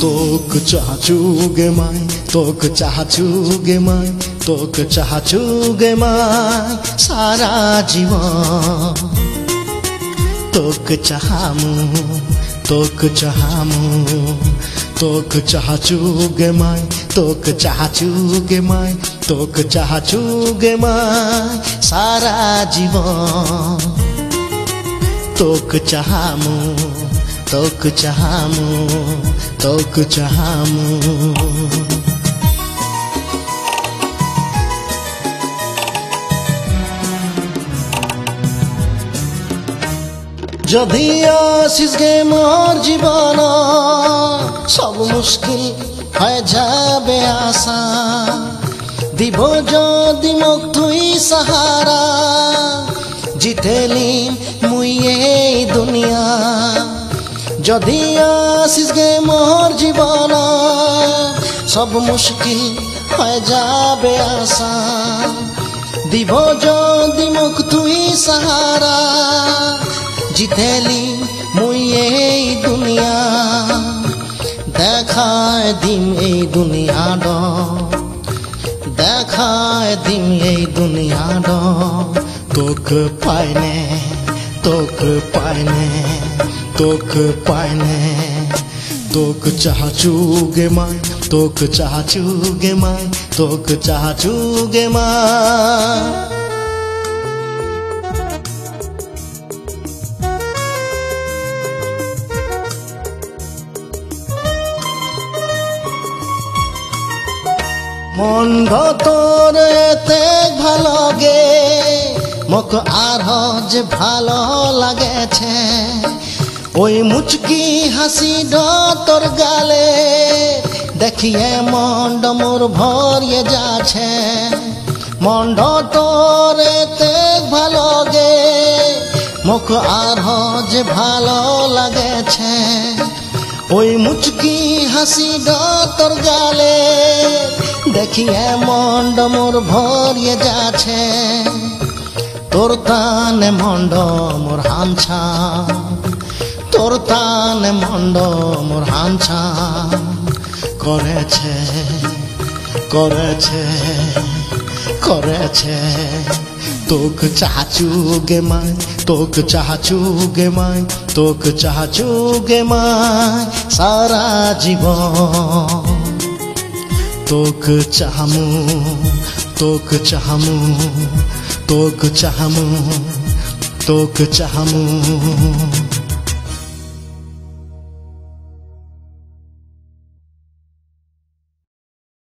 তোক চাচুগে মাই তোক চাচুগে মাই তোক চাচুগে মাই সারা জীবন তোক চাহামু তোক চাহামু তোক চাচুগে মাই তোক চাচুগে মাই তোক চাচুগে মাই সারা জীবন তোক চাহামু তোক চাহামু তোক চাহামু। যদি আসিস গে মোর জীবন, সব মুশকিল হয়ে যাবে আশা। দিব যদি মোক তুই সাহারা জিতেলিম যদি আসিস গে মোর জীবন, সব মুশকিল হয়ে যাবে আশা। দিব যদি মুখ তুই সাহারা, জিতেলি মুই এই দুনিয়া। দেখায় দিম এই দুনিয়া ড, দেখায় দিম এই দুনিয়া ড। তোক পাইনে তোক পাইনে তোক পাইনে তোক চাচুগে মাই তোক চাচুগে মাই তোক চাচুগে মাই মন্দ তোর এতে ভালো গে মোক আর যে ভালো লাগেছে। ওই মুচকি হাসি তোর গালে। দেখিয়ে মন্ড মোর ভরিয়ে যাচ্ছে। মন্ড তোর এতে ভালো গে মুখ আর যে ভালো লাগেছে। ওই মুচকি হাসি তোর গালে। দেখিয়ে মন্ড মোর ভরিয়ে যাচ্ছে। তোর তানে মন্ড মোর হামছা। তোর তানে মন্ড মোর করেছে করেছে করেছে। তোক চাচু গে মাই, তোক চাচু গে মাই, তোক চাচু গে মাই সারা জীবন। তোক চাহামু তোক চাহামু তোক চাহামু তোক চাহামু।